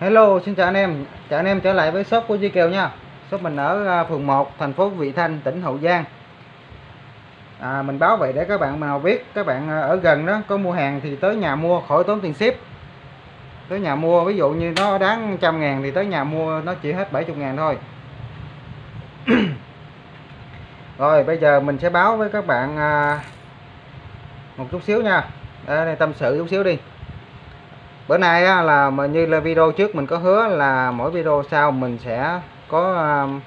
Hello, xin chào anh em. Chào anh em trở lại với shop của Duy Kiều nha. Shop mình ở à, phường 1, thành phố Vị Thanh, tỉnh Hậu Giang. À, mình báo vậy để các bạn nào biết, các bạn à, ở gần đó có mua hàng thì tới nhà mua khỏi tốn tiền ship. Tới nhà mua ví dụ như nó đáng trăm ngàn thì tới nhà mua nó chỉ hết 70 ngàn thôi. Rồi bây giờ mình sẽ báo với các bạn à, một chút xíu nha. Đây, tâm sự chút xíu đi bữa nay á, là mà như là video trước mình có hứa là mỗi video sau mình sẽ có um,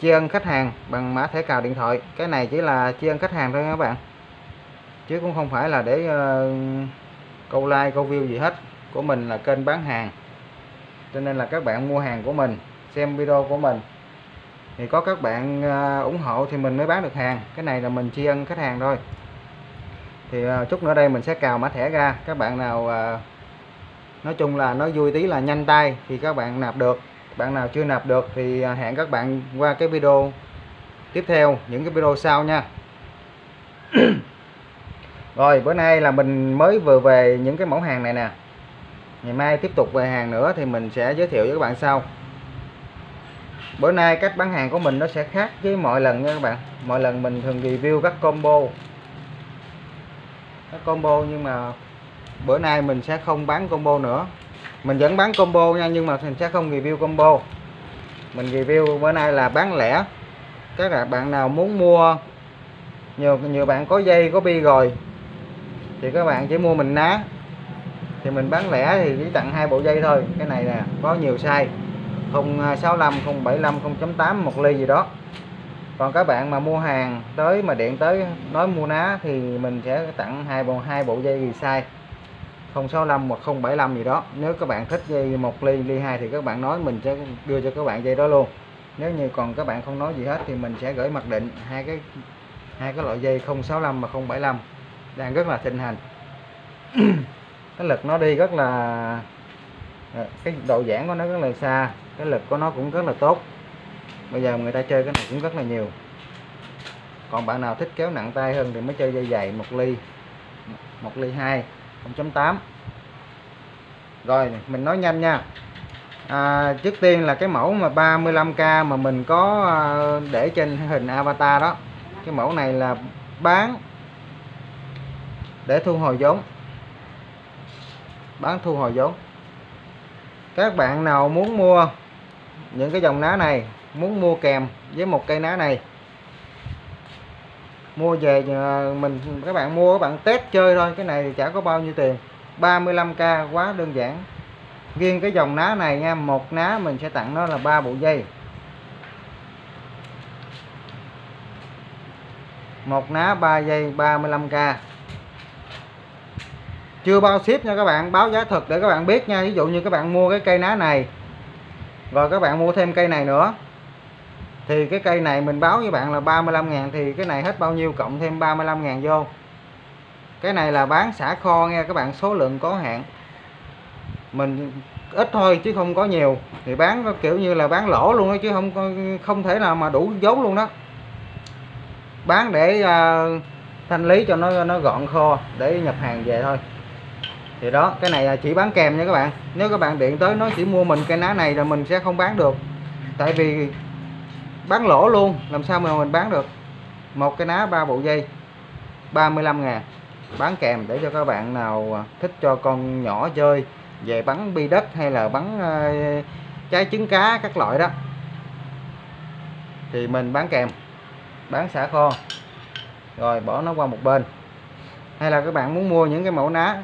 tri ân khách hàng bằng mã thẻ cào điện thoại. Cái này chỉ là tri ân khách hàng thôi các bạn. Chứ cũng không phải là để uh, câu like câu view gì hết. Của mình là kênh bán hàng. Cho nên là các bạn mua hàng của mình xem video của mình thì có các bạn uh, ủng hộ thì mình mới bán được hàng. Cái này là mình tri ân khách hàng thôi. Thì uh, chút nữa đây mình sẽ cào mã thẻ ra. Các bạn nào uh, nói chung là nó vui tí là nhanh tay thì các bạn nạp được. Bạn nào chưa nạp được thì à, hẹn các bạn qua cái video tiếp theo, những cái video sau nha. Rồi, bữa nay là mình mới vừa về những cái mẫu hàng này nè. Ngày mai tiếp tục về hàng nữa thì mình sẽ giới thiệu với các bạn sau. Bữa nay cách bán hàng của mình nó sẽ khác với mọi lần nha các bạn. Mọi lần mình thường review các combo. Các combo nhưng mà bữa nay mình sẽ không bán combo nữa. Mình vẫn bán combo nha, nhưng mà mình sẽ không review combo. Mình review bữa nay là bán lẻ. Các bạn nào muốn mua nhiều nhiều bạn có dây, có bi rồi, thì các bạn chỉ mua mình ná. Thì mình bán lẻ thì chỉ tặng hai bộ dây thôi. Cái này nè, có nhiều size. 065 075 0.8 một ly gì đó. Còn các bạn mà mua hàng tới, mà điện tới nói mua ná thì mình sẽ tặng hai bộ hai bộ dây gì size. 065 hoặc 075 gì đó. Nếu các bạn thích dây một ly ly 2 thì các bạn nói, mình sẽ đưa cho các bạn dây đó luôn. Nếu như còn các bạn không nói gì hết thì mình sẽ gửi mặc định hai cái hai cái loại dây 065 và 075 đang rất là thịnh hành. Cái lực nó đi rất là à, cái độ giãn của nó rất là xa. Cái lực của nó cũng rất là tốt. Bây giờ người ta chơi cái này cũng rất là nhiều. Còn bạn nào thích kéo nặng tay hơn thì mới chơi dây dày một ly một ly 2 0.8 rồi mình nói nhanh nha. À, trước tiên là cái mẫu mà 35k mà mình có à, để trên hình avatar đó. Cái mẫu này là bán để thu hồi vốn. Bán thu hồi vốn. Các bạn nào muốn mua những cái dòng ná này muốn mua kèm với một cây ná này mua về ờ, mình, các bạn mua, các bạn test chơi thôi, cái này thì chả có bao nhiêu tiền. 35k quá đơn giản. Riêng cái dòng ná này nha, một ná mình sẽ tặng nó là ba bộ dây. Một ná 3 dây 35k chưa bao ship nha các bạn, báo giá thật để các bạn biết nha. Ví dụ như các bạn mua cái cây ná này, rồi các bạn mua thêm cây này nữa thì cái cây này mình báo với bạn là 35 ngàn thì cái này hết bao nhiêu cộng thêm 35 ngàn vô. Cái này là bán xả kho nghe các bạn số lượng có hạn. Mình ít thôi chứ không có nhiều. Thì bán kiểu như là bán lỗ luôn đó chứ không không thể nào mà đủ vốn luôn đó. Bán để uh, thanh lý cho nó nó gọn kho để nhập hàng về thôi. Thì đó cái này là chỉ bán kèm nha các bạn. Nếu các bạn điện tới nó chỉ mua mình cây ná này là mình sẽ không bán được. Tại vì bán lỗ luôn, làm sao mà mình bán được? Một cái ná ba bộ dây 35 ngàn. Bán kèm để cho các bạn nào à, thích cho con nhỏ chơi về bắn bi đất hay là bắn trái trứng cá các loại đó, thì mình bán kèm, bán xả kho. Rồi bỏ nó qua một bên. Hay là các bạn muốn mua những cái mẫu ná.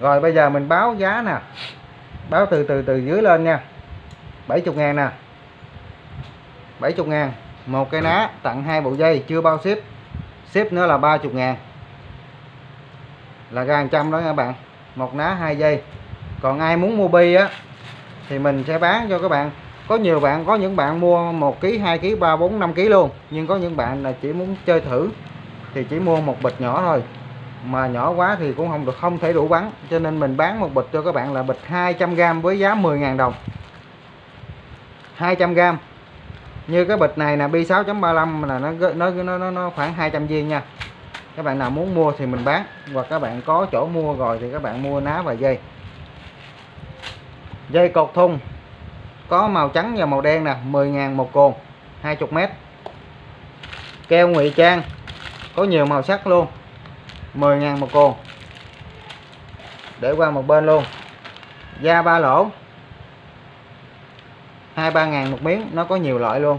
Rồi bây giờ mình báo giá nè. Báo từ từ từ dưới lên nha. 70 ngàn nè. 70 ngàn. Một cây ná tặng hai bộ dây, chưa bao ship. Ship nữa là 30 ngàn. Là ra 100 đó nha bạn. Một ná, hai dây. Còn ai muốn mua bi á, thì mình sẽ bán cho các bạn. Có nhiều bạn, có những bạn mua 1 kg 2 kg 3 4 5 kg luôn. Nhưng có những bạn là chỉ muốn chơi thử, thì chỉ mua một bịch nhỏ thôi. Mà nhỏ quá thì cũng không được, không thể đủ bắn cho nên mình bán một bịch cho các bạn là bịch 200g với giá 10.000 đồng. 200g như cái bịch này là bi 6.35 là nó nó nó nó, nó khoảng 200 viên nha. Các bạn nào muốn mua thì mình bán hoặc các bạn có chỗ mua rồi thì các bạn mua ná và dây. Dây cột thun có màu trắng và màu đen nè 10.000 một cồn 20 mét. Keo ngụy trang có nhiều màu sắc luôn 10.000 một cồn. Để qua một bên luôn. Da ba lỗ hai ba ngàn một miếng, nó có nhiều loại luôn.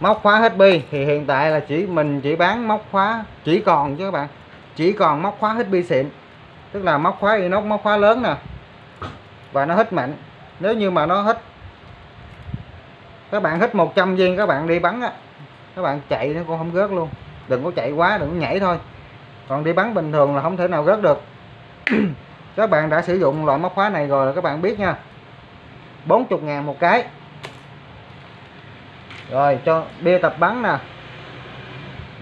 Móc khóa hết bi, thì hiện tại là chỉ mình chỉ bán móc khóa, chỉ còn chứ các bạn, chỉ còn móc khóa hết bi xịn. Tức là móc khóa inox, móc khóa lớn nè. Và nó hít mạnh nếu như mà nó hít các bạn hít 100 viên, các bạn đi bắn á, các bạn chạy nó cũng không rớt luôn. Đừng có chạy quá, đừng có nhảy thôi. Còn đi bắn bình thường là không thể nào rớt được. Các bạn đã sử dụng loại móc khóa này rồi là các bạn biết nha. 40 ngàn một cái. Rồi, cho bia tập bắn nè.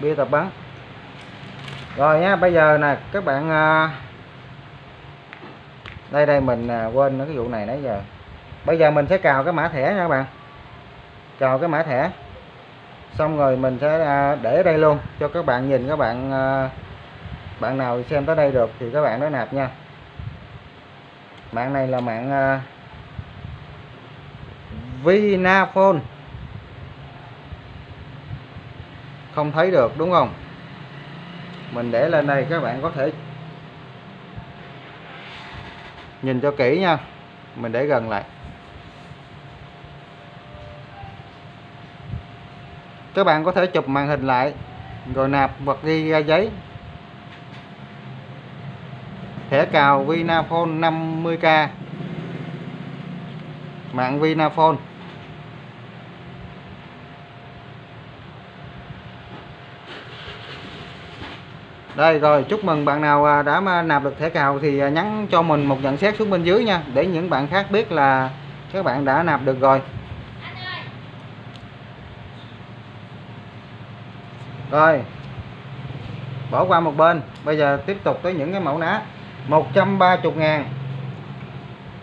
Bia tập bắn. Rồi nha, bây giờ nè, các bạn à, đây đây mình à, quên cái vụ này nãy giờ. Bây giờ mình sẽ cào cái mã thẻ nha các bạn. Cào cái mã thẻ. Xong rồi mình sẽ à, để ở đây luôn, cho các bạn nhìn, các bạn bạn nào xem tới đây được thì các bạn nói nạp nha. Mạng này là mạng Vinaphone. Không thấy được, đúng không? Mình để lên đây, các bạn có thể nhìn cho kỹ nha. Mình để gần lại. Các bạn có thể chụp màn hình lại. Rồi nạp hoặc ghi ra giấy. Thẻ cào Vinaphone 50k mạng Vinaphone. Đây rồi, chúc mừng bạn nào à, đã nạp được thẻ cào thì à, nhắn cho mình một nhận xét xuống bên dưới nha, để những bạn khác biết là các bạn đã nạp được rồi. Rồi, bỏ qua một bên, bây giờ tiếp tục tới những cái mẫu ná. 130 ngàn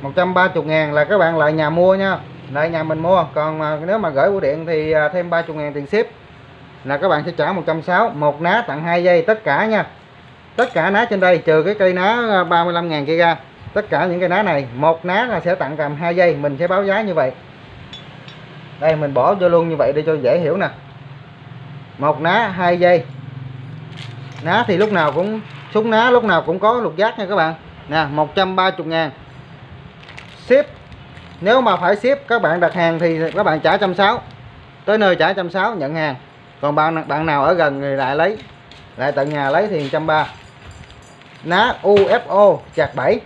130 ngàn là các bạn lại nhà mua nha, lại nhà mình mua. Còn mà nếu mà gửi bưu điện thì à, thêm 30 ngàn tiền ship là các bạn sẽ trả 160 một ná tặng 2 giây tất cả nha. Tất cả ná trên đây trừ cái cây ná 35 à, ngàn kia ra. Tất cả những cây ná này một ná là sẽ tặng cầm 2 giây mình sẽ báo giá như vậy. Đây mình bỏ vô luôn như vậy để cho dễ hiểu nè. Một ná 2 giây ná thì lúc nào cũng súng ná lúc nào cũng có lục giác nha các bạn. Nè 130 ngàn. Ship. Nếu mà phải ship các bạn đặt hàng thì các bạn trả trăm sáu. Tới nơi trả trăm sáu nhận hàng còn bạn bạn nào ở gần thì lại lấy. Lại tận nhà lấy thì trăm ba. Ná UFO chặt 7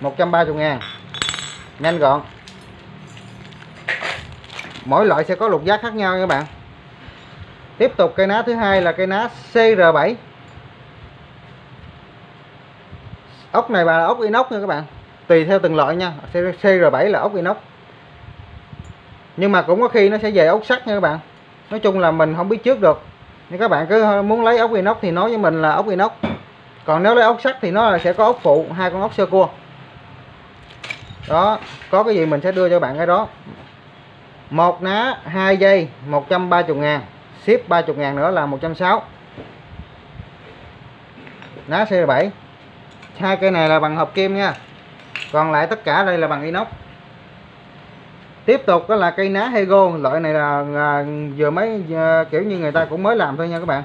130 ngàn. Nhanh gọn. Mỗi loại sẽ có lục giác khác nhau nha các bạn. Tiếp tục cây ná thứ hai là cây ná CR7 ốc này là ốc inox nha các bạn. Tùy theo từng loại nha. CR7 là ốc inox. Nhưng mà cũng có khi nó sẽ về ốc sắt nha các bạn nói chung là mình không biết trước được. Nhưng các bạn cứ muốn lấy ốc inox thì nói với mình là ốc inox. Còn nếu lấy ốc sắt thì nó là sẽ có ốc phụ, hai con ốc sơ cua. Đó, có cái gì mình sẽ đưa cho bạn cái đó. Một ná, hai giây 130 ngàn. Ship 30 ngàn nữa là 160 ná C7 hai cây này là bằng hợp kim nha. Còn lại tất cả đây là bằng inox tiếp tục đó là cây ná hego. Loại này là à, vừa mới à, kiểu như người ta cũng mới làm thôi nha các bạn.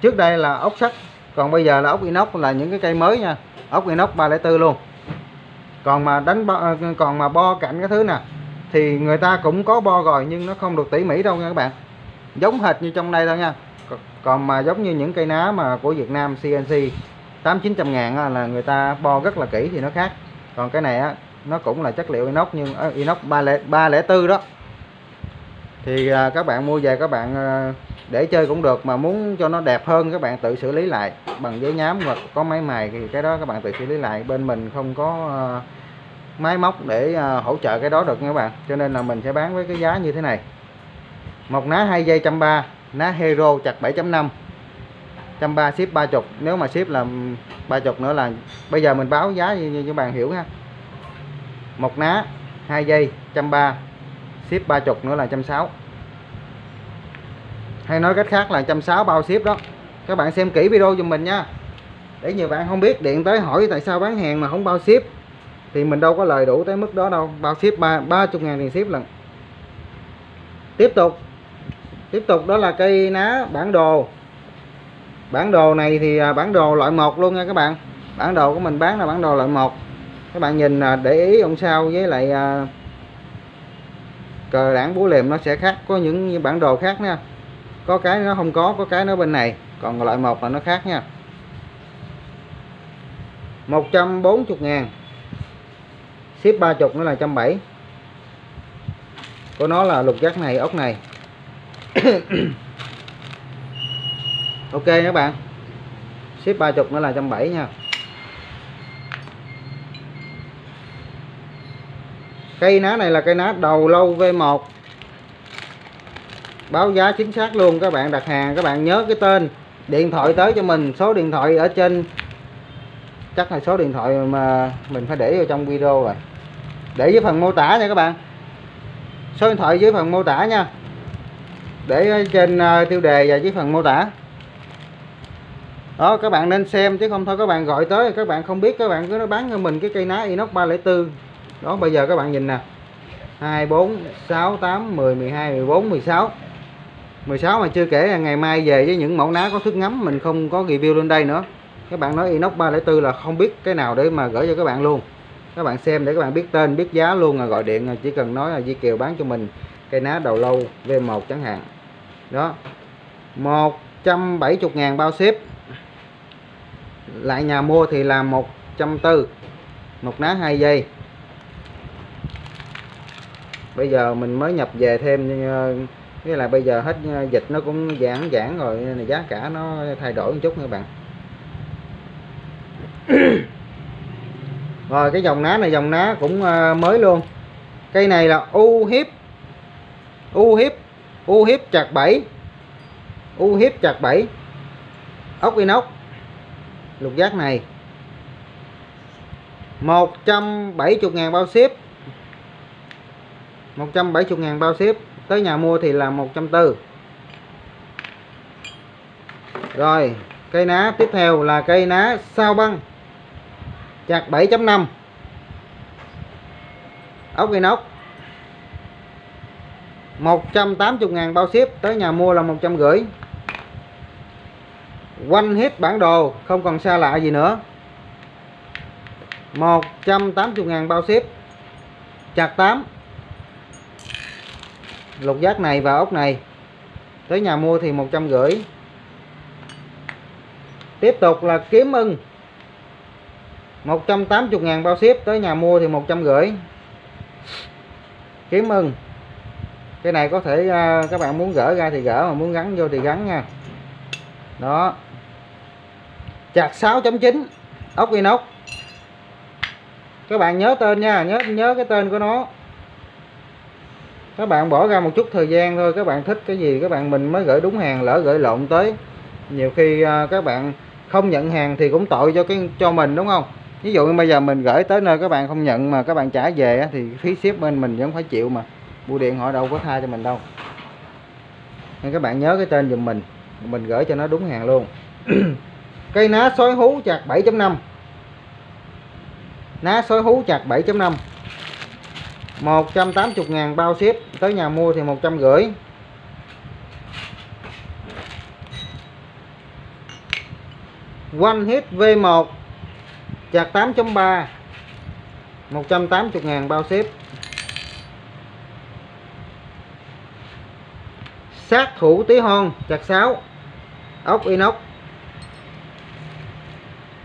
Trước đây là ốc sắt còn bây giờ là ốc inox là những cái cây mới nha. Ốc inox 304 luôn. Còn mà đánh bo, à, còn mà bo cạnh cái thứ nè thì người ta cũng có bo rồi nhưng nó không được tỉ mỉ đâu nha các bạn. Giống hệt như trong đây thôi nha. Còn mà giống như những cây ná mà của Việt Nam CNC 8 900 ngàn là người ta bo rất là kỹ thì nó khác. Còn cái này á nó cũng là chất liệu inox nhưng uh, inox 304 đó. Thì uh, các bạn mua về các bạn uh, để chơi cũng được mà muốn cho nó đẹp hơn các bạn tự xử lý lại bằng giấy nhám hoặc có máy mài thì cái đó các bạn tự xử lý lại. Bên mình không có uh, máy móc để uh, hỗ trợ cái đó được nha các bạn. Cho nên là mình sẽ bán với cái giá như thế này. Một ná hai dây trăm ba ná hero chặt 7.5 trăm ba ship 30 nếu mà ship là ừ, 30 nữa là bây giờ mình báo giá như, như các bạn hiểu ha một ná, hai dây trăm ba. Ship 30 nữa là trăm sáu. Hay nói cách khác là trăm sáu bao ship đó. Các bạn xem kỹ video giùm mình nha. Để nhiều bạn không biết, điện tới hỏi tại sao bán hàng mà không bao ship, thì mình đâu có lời đủ tới mức đó đâu. Bao ship ba ba chục ngàn tiền ship lần tiếp tục. Tiếp tục đó là cây ná bản đồ. Bản đồ này thì à, bản đồ loại một luôn nha các bạn. Bản đồ của mình bán là bản đồ loại một các bạn nhìn à, để ý ông sao với lại à, cờ đảng búa liềm nó sẽ khác, có những bản đồ khác nha. Có cái nó không có có cái nó bên này. Còn loại một là nó khác nha. 140 ngàn. Ship 30 nó là 170 của nó là lục giác này, ốc này. Ok các bạn. Ship 30 nó là 170 nha. Cây ná này là cây ná đầu lâu V1 báo giá chính xác luôn, các bạn đặt hàng, các bạn nhớ cái tên. Điện thoại tới cho mình, số điện thoại ở trên. Chắc là số điện thoại mà mình phải để vào trong video rồi. Để dưới phần mô tả nha các bạn. Số điện thoại dưới phần mô tả nha. Để trên ờ, tiêu đề và dưới phần mô tả. Đó, các bạn nên xem, chứ không thôi các bạn gọi tới, các bạn không biết, các bạn cứ nó bán cho mình cái cây ná inox 304 đó, bây giờ các bạn nhìn nè. 2 4 6 8 10 12 14 16 16 mà chưa kể là ngày mai về với những mẫu ná có thức ngắm, mình không có review lên đây nữa. Các bạn nói inox 304 là không biết cái nào để mà gửi cho các bạn luôn. Các bạn xem để các bạn biết tên, biết giá luôn là gọi điện à, chỉ cần nói là Di Kiều bán cho mình cây ná đầu lâu V1 chẳng hạn. Đó. 170 ngàn bao ship. Lại nhà mua thì là 140 một ná 2 giây bây giờ mình mới nhập về thêm nghĩa là bây giờ hết dịch nó cũng giãn giãn rồi, nên giá cả nó thay đổi một chút nha các bạn. Rồi, cái dòng ná này, dòng ná cũng ờ, mới luôn. Cây này là u hiếp. U hiếp u hiếp chặt bảy. U hiếp chặt bảy. Ốc inox lục giác này. 170 ngàn bao ship. 170 ngàn bao ship. Tới nhà mua thì là 140 rồi, cây ná tiếp theo là cây ná sao băng. Chặt 7.5 ốc inox. 180 ngàn bao ship. Tới nhà mua là 150 quanh hết bản đồ, không còn xa lạ gì nữa. 180 ngàn bao ship. Chặt 8 lục giác này và ốc này. Tới nhà mua thì 150 tiếp tục là kiếm ưng. 180 ngàn bao ship, tới nhà mua thì 150 kiếm ưng. Cái này có thể à, các bạn muốn gỡ ra thì gỡ, mà muốn gắn vô thì gắn nha. Đó. Chặt 6.9 ốc inox. Các bạn nhớ tên nha, nhớ nhớ cái tên của nó các bạn bỏ ra một chút thời gian thôi, các bạn thích cái gì các bạn mình mới gửi đúng hàng, lỡ gửi lộn tới. Nhiều khi à, các bạn không nhận hàng thì cũng tội cho cái, cho mình, đúng không? Ví dụ như bây giờ mình gửi tới nơi các bạn không nhận mà các bạn trả về thì phí ship bên mình vẫn phải chịu mà. Bưu điện họ đâu có tha cho mình đâu. Nên các bạn nhớ cái tên giùm mình mình gửi cho nó đúng hàng luôn. Cây ná sói hú chặt 7.5 ná sói hú chặt 7.5 180 ngàn bao ship. Tới nhà mua thì 150 One Hit V1 chạc 8.3 180 ngàn bao ship. Sát thủ tí hon chặt 6 ốc inox.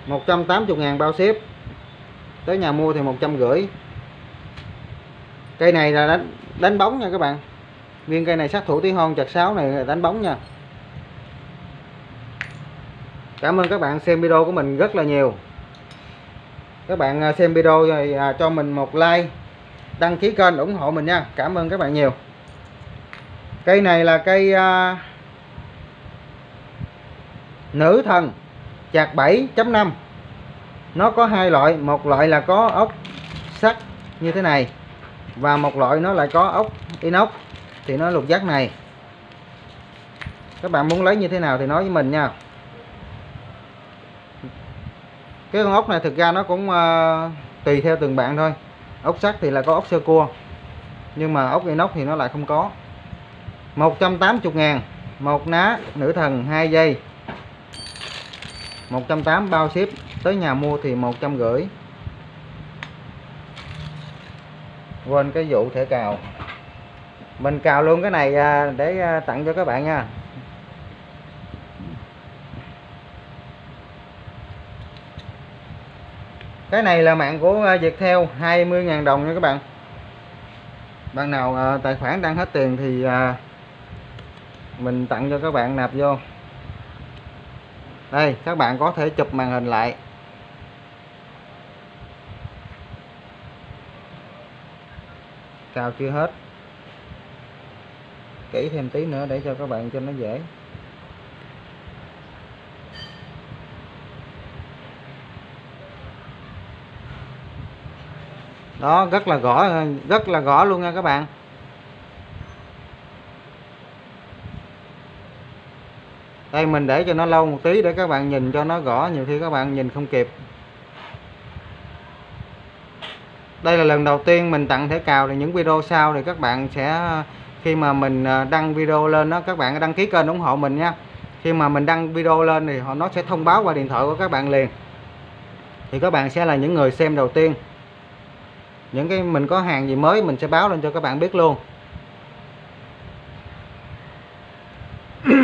180 ngàn bao ship. Tới nhà mua thì 150 cây này là đánh, đánh bóng nha các bạn. Viên cây này sát thủ tí hon chặt sáo này là đánh bóng nha. Cảm ơn các bạn xem video của mình rất là nhiều. Các bạn à, xem video rồi à, cho mình một like đăng ký kênh ủng hộ mình nha. Cảm ơn các bạn nhiều. Cây này là cây uh, nữ thần chạc 7.5 nó có hai loại một loại là có ốc sắt như thế này và một loại nó lại có ốc inox thì nó lục giác này. Các bạn muốn lấy như thế nào thì nói với mình nha. Cái con ốc này thực ra nó cũng uh, tùy theo từng bạn thôi. Ốc sắt thì là có ốc sơ cua nhưng mà ốc inox thì nó lại không có. 180 ngàn một ná nữ thần 2 giây 180 bao ship tới nhà mua thì 150 quên cái vụ thể cào. Mình cào luôn cái này à, để à, tặng cho các bạn nha. Cái này là mạng của việt Viettel 20.000 đồng nha các bạn. Bạn nào tài khoản đang hết tiền thì mình tặng cho các bạn nạp vô. Đây, các bạn có thể chụp màn hình lại. Cao chưa hết. Kỹ thêm tí nữa để cho các bạn cho nó dễ. Đó, rất là gõ, rất là gõ luôn nha các bạn. Đây, mình để cho nó lâu một tí để các bạn nhìn cho nó gõ, nhiều khi các bạn nhìn không kịp. Đây là lần đầu tiên mình tặng thẻ cào, thì những video sau thì các bạn sẽ, khi mà mình à, đăng video lên đó, các bạn đăng ký kênh ủng hộ mình nha. Khi mà mình đăng video lên thì họ, nó sẽ thông báo qua điện thoại của các bạn liền. Thì các bạn sẽ là những người xem đầu tiên. Những cái, mình có hàng gì mới mình sẽ báo lên cho các bạn biết luôn.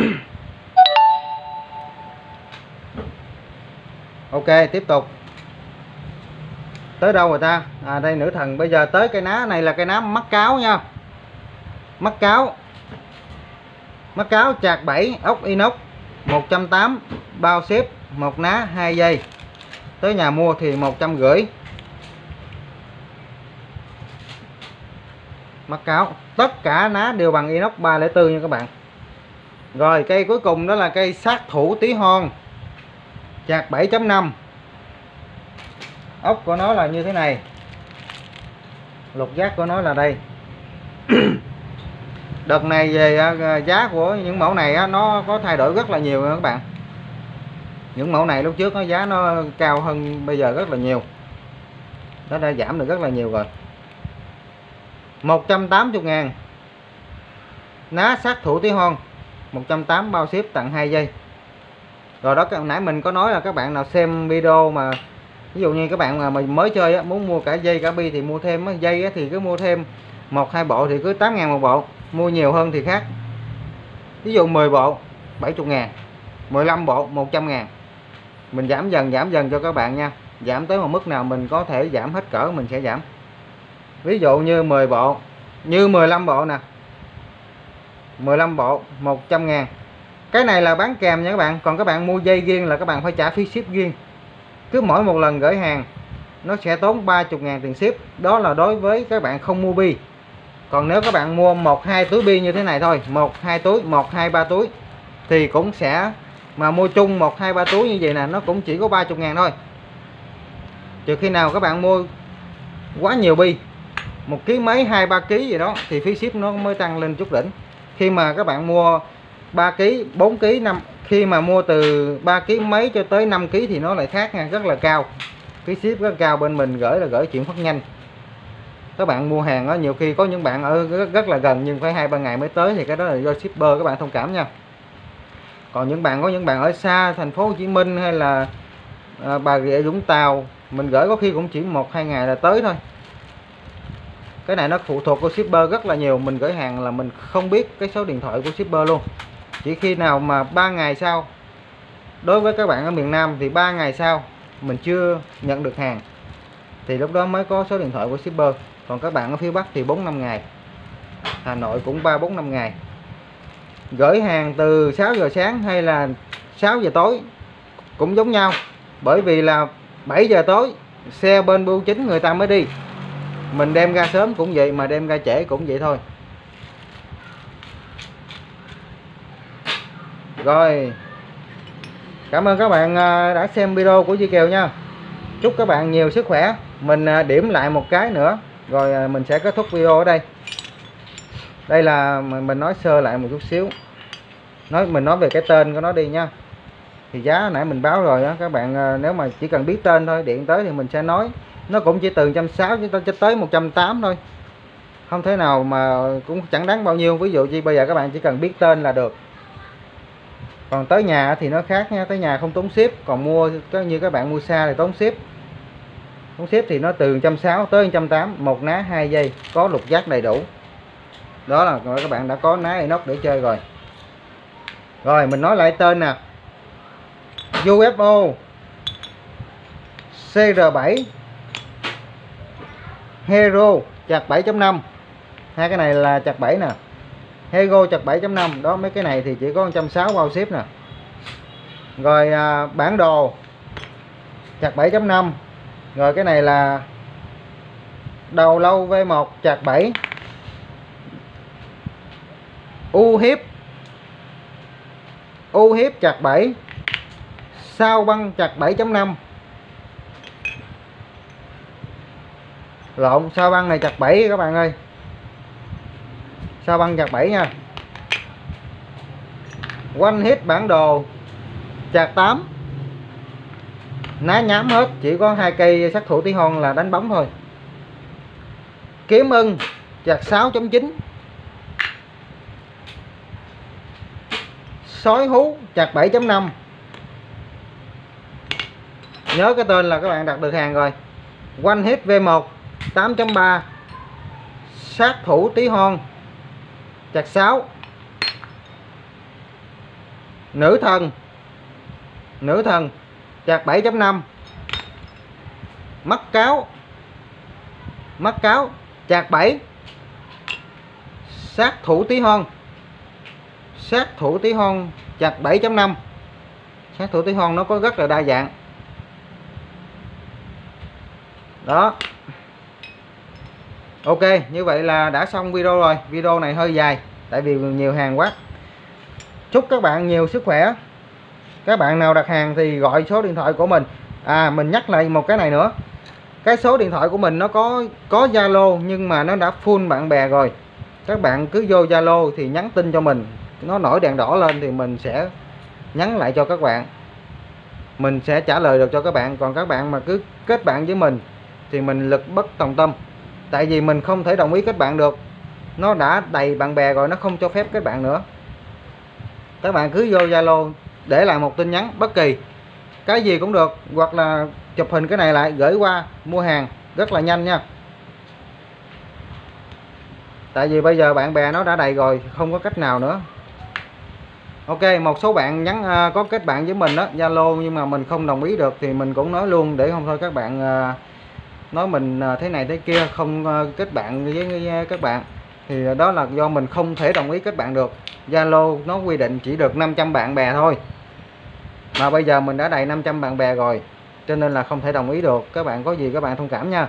Ok, tiếp tục tới đâu rồi ta? À đây, nữ thần. Bây giờ tới cây ná này là cây ná mắc cáo nha. Mắc cáo. Mắc cáo chạc 7 ốc inox 180 bao xếp, một ná 2 giây tới nhà mua thì 150 mắc cáo. Tất cả ná đều bằng inox 304 nha các bạn. Rồi, cây cuối cùng đó là cây sát thủ tí hon. Chạc 7.5 ốc của nó là như thế này. Lục giác của nó là đây. Đợt này về à, à, giá của những mẫu này à, nó có thay đổi rất là nhiều các bạn? Những mẫu này lúc trước nó giá nó cao hơn bây giờ rất là nhiều. Nó đã giảm được rất là nhiều rồi. 180 ngàn. Ná sát thủ tí hon 180 bao ship tặng 2 giây. Rồi đó nãy mình có nói là các bạn nào xem video mà ví dụ như các bạn mà mình mới chơi á, muốn mua cả dây cả bi thì mua thêm á, dây á, thì cứ mua thêm một hai bộ thì cứ 8 ngàn một bộ mua nhiều hơn thì khác. Ví dụ 10 bộ 70 ngàn 15 bộ 100 ngàn. Mình giảm dần giảm dần cho các bạn nha. Giảm tới một mức nào mình có thể giảm hết cỡ mình sẽ giảm. Ví dụ như 10 bộ như 15 bộ nè. 15 bộ 100 ngàn. Cái này là bán kèm nha các bạn. Còn các bạn mua dây riêng là các bạn phải trả phí ship riêng cứ mỗi một lần gửi hàng, nó sẽ tốn 30 ngàn tiền ship. Đó là đối với các bạn không mua bi. Còn nếu các bạn mua một, hai túi bi như thế này thôi, một, hai túi, một, hai, ba túi, thì cũng sẽ mà mua chung một, hai, ba túi như vậy nè, nó cũng chỉ có 30 ngàn thôi. Trừ khi nào các bạn mua quá nhiều bi, một ký mấy, hai, ba ký gì đó, thì phí ship nó mới tăng lên chút đỉnh. Khi mà các bạn mua 3 kg 4 kg 5 khi mà mua từ 3 kg mấy cho tới 5 kg thì nó lại khác nha rất là cao. Cái ship rất cao bên mình gửi là gửi chuyển phát nhanh. Các bạn mua hàng đó nhiều khi có những bạn ở rất, rất là gần nhưng phải hai ba ngày mới tới thì cái đó là do shipper các bạn thông cảm nha. Còn những bạn có những bạn ở xa thành phố Hồ Chí Minh hay là à, Bà Rịa Vũng Tàu mình gửi có khi cũng chỉ một hai ngày là tới thôi. Cái này nó phụ thuộc của shipper rất là nhiều. Mình gửi hàng là mình không biết cái số điện thoại của shipper luôn chỉ khi nào mà ba ngày sau, đối với các bạn ở miền Nam thì ba ngày sau mình chưa nhận được hàng, thì lúc đó mới có số điện thoại của shipper. Còn các bạn ở phía Bắc thì 4 5 ngày, Hà Nội cũng 3 4 5 ngày. Gửi hàng từ 6 giờ sáng hay là 6 giờ tối cũng giống nhau, bởi vì là 7 giờ tối, xe bên bưu chính người ta mới đi. Mình đem ra sớm cũng vậy, mà đem ra trễ cũng vậy thôi. Rồi. Cảm ơn các bạn à, đã xem video của Di Kiều nha. Chúc các bạn nhiều sức khỏe. Mình à, điểm lại một cái nữa, rồi à, mình sẽ kết thúc video ở đây. Đây là mình nói sơ lại một chút xíu. Nói, mình nói về cái tên của nó đi nha. Thì giá nãy mình báo rồi đó các bạn nếu mà chỉ cần biết tên thôi, điện tới thì mình sẽ nói. Nó cũng chỉ từ 160 cho tới 180 thôi. Không thể nào mà cũng chẳng đáng bao nhiêu. Ví dụ như bây giờ các bạn chỉ cần biết tên là được còn tới nhà thì nó khác nha, tới nhà không tốn ship, còn mua có như các bạn mua xa thì tốn ship. Tốn ship thì nó từ 160 tới 180 một ná 2 giây, có lục giác đầy đủ. Đó là các bạn đã có ná inox để chơi rồi. Rồi, mình nói lại tên nè. UFO CR7 Hero, chặt 7.5 hai cái này là chặt 7 nè. Hego chặt 7.5 đó mấy cái này thì chỉ có 160 bao ship nè. Rồi à, bản đồ chặt 7.5 rồi cái này là đầu lâu V1 chặt 7 U hiếp U hiếp chặt 7 sao băng chặt 7.5 lộn sao băng này chặt 7 các bạn ơi? Sao băng chặt 7 nha. Quanh hết bản đồ. Chặt 8 ná nhám hết, chỉ có hai cây sát thủ tí hon là đánh bóng thôi. Kiếm ưng chặt 6.9 sói hú chặt 7.5 nhớ cái tên là các bạn đặt được hàng rồi. Quanh hit V1 8.3 sát thủ tí hon chặt 6 nữ thần. Nữ thần. Chặt 7.5 mắt cáo. Mắt cáo. Chặt 7 sát thủ tí hon sát thủ tí hon chặt 7.5 sát thủ tí hon nó có rất là đa dạng. Đó ok, như vậy là đã xong video rồi. Video này hơi dài, tại vì nhiều hàng quá. Chúc các bạn nhiều sức khỏe. Các bạn nào đặt hàng thì gọi số điện thoại của mình. À mình nhắc lại một cái này nữa. Cái số điện thoại của mình nó có có Zalo, nhưng mà nó đã full bạn bè rồi. Các bạn cứ vô Zalo thì nhắn tin cho mình. Nó nổi đèn đỏ lên thì mình sẽ nhắn lại cho các bạn. Mình sẽ trả lời được cho các bạn. Còn các bạn mà cứ kết bạn với mình thì mình lực bất tòng tâm tại vì mình không thể đồng ý kết bạn được. Nó đã đầy bạn bè rồi nó không cho phép kết bạn nữa. Các bạn cứ vô Zalo để lại một tin nhắn bất kỳ. Cái gì cũng được hoặc là chụp hình cái này lại gửi qua mua hàng rất là nhanh nha. Tại vì bây giờ bạn bè nó đã đầy rồi không có cách nào nữa. Ok một số bạn nhắn uh, có kết bạn với mình đó zalo nhưng mà mình không đồng ý được thì mình cũng nói luôn để không thôi các bạn uh, nói mình à, thế này thế kia không à, kết bạn với, với à, các bạn. Thì đó là do mình không thể đồng ý kết bạn được. Zalo nó quy định chỉ được 500 bạn bè thôi. Mà bây giờ mình đã đầy 500 bạn bè rồi cho nên là không thể đồng ý được. Các bạn có gì các bạn thông cảm nha.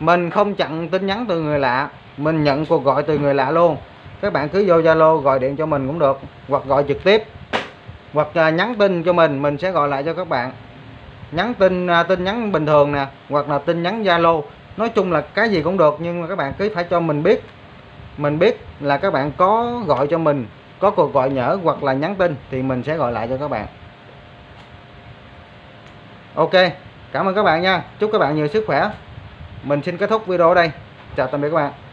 Mình không chặn tin nhắn từ người lạ mình nhận cuộc gọi từ người lạ luôn. Các bạn cứ vô Zalo gọi điện cho mình cũng được hoặc gọi trực tiếp hoặc là nhắn tin cho mình mình sẽ gọi lại cho các bạn nhắn tin à, tin nhắn bình thường nè, hoặc là tin nhắn Zalo. Nói chung là cái gì cũng được, nhưng mà các bạn cứ phải cho mình biết. Mình biết là các bạn có gọi cho mình, có cuộc gọi nhỡ hoặc là nhắn tin thì mình sẽ gọi lại cho các bạn. Ok, cảm ơn các bạn nha. Chúc các bạn nhiều sức khỏe. Mình xin kết thúc video ở đây. Chào tạm biệt các bạn.